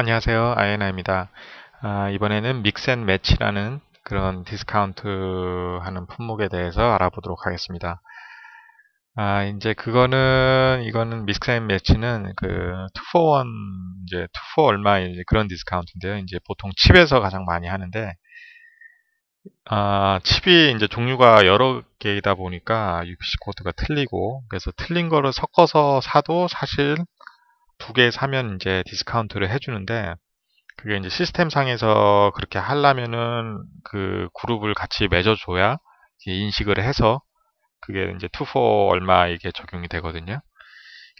안녕하세요. INI입니다. 아, 이번에는 mix and match라는 그런 디스카운트 하는 품목에 대해서 알아보도록 하겠습니다. 아, 이제 그거는, 이거는 mix and match는 그, 2 for 1, 이제 2 for 얼마, 이제 그런 디스카운트인데요. 이제 보통 칩에서 가장 많이 하는데, 아, 칩이 이제 종류가 여러 개이다 보니까 UPC 코드가 틀리고, 그래서 틀린 거를 섞어서 사도 사실 두 개 사면 이제 디스카운트를 해주는데 그게 이제 시스템 상에서 그렇게 하려면은 그 그룹을 같이 맺어줘야 인식을 해서 그게 이제 2 for 얼마 이게 적용이 되거든요.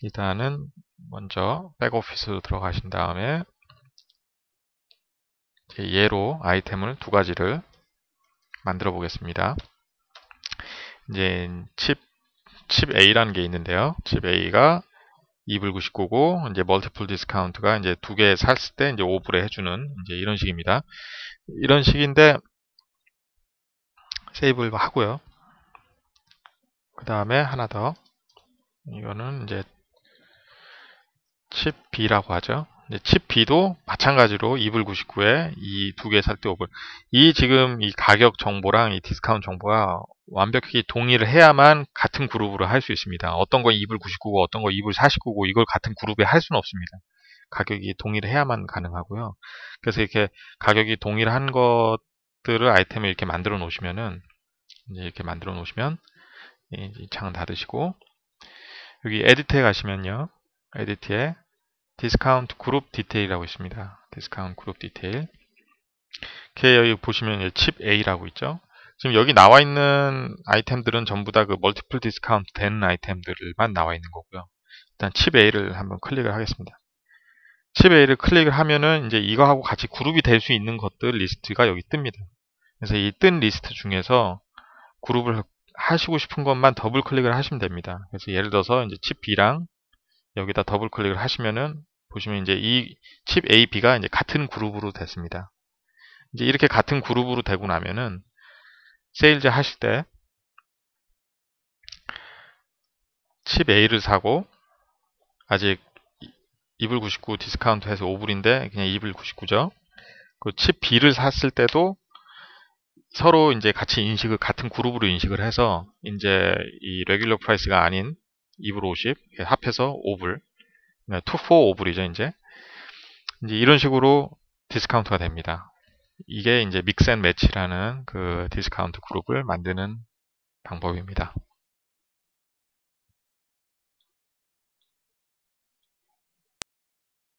일단은 먼저 back office로 들어가신 다음에 예로 아이템을 두 가지를 만들어 보겠습니다. 이제 칩, 칩 A라는 게 있는데요. 칩 A가 2불 99고 이제 multiple 디스카운트가 이제 두 개 샀을 때 이제 5불에 해주는 이제 이런 식입니다. 이런 식인데 save를 하고요. 그 다음에 하나 더 이거는 이제 칩 B라고 하죠. 칩 B도 마찬가지로 2불 99에 이 두 개 살 때 5불. 이 지금 이 가격 정보랑 이 디스카운트 정보가 완벽히 동의를 해야만 같은 그룹으로 할 수 있습니다. 어떤 건 2불 99고 어떤 건 2불 49고 이걸 같은 그룹에 할 수는 없습니다. 가격이 동의를 해야만 가능하고요. 그래서 이렇게 가격이 동의를 한 것들을 아이템을 이렇게 만들어 놓으시면은 이렇게 만들어 놓으시면 창 닫으시고 여기 edit에 가시면요. edit에 discount group detail이라고 있습니다. discount group detail. 이렇게 여기 보시면 칩 A라고 있죠. 지금 여기 나와 있는 아이템들은 전부 다 그 multiple 디스카운트 되는 아이템들만 나와 있는 거고요. 일단 칩 A를 한번 클릭을 하겠습니다. 칩 A를 클릭을 하면은 이제 이거하고 같이 그룹이 될 수 있는 것들 리스트가 여기 뜹니다. 그래서 이 뜬 리스트 중에서 그룹을 하시고 싶은 것만 더블 클릭을 하시면 됩니다. 그래서 예를 들어서 이제 칩 B랑 여기다 더블 클릭을 하시면은 보시면 이제 이 칩 A, B가 이제 같은 그룹으로 됐습니다. 이제 이렇게 같은 그룹으로 되고 나면은 세일즈 하실 때 칩 A를 사고 아직 2불 99 디스카운트 해서 5불인데 그냥 2불 99죠. 그 칩 B를 샀을 때도 서로 이제 같이 인식을 같은 그룹으로 인식을 해서 이제 이 regular price가 아닌 2불 50 합해서 5불 2 4 5불이죠 이제 이제 이런 식으로 디스카운트가 됩니다. 이게 이제 mix and match라는 그 디스카운트 그룹을 만드는 방법입니다.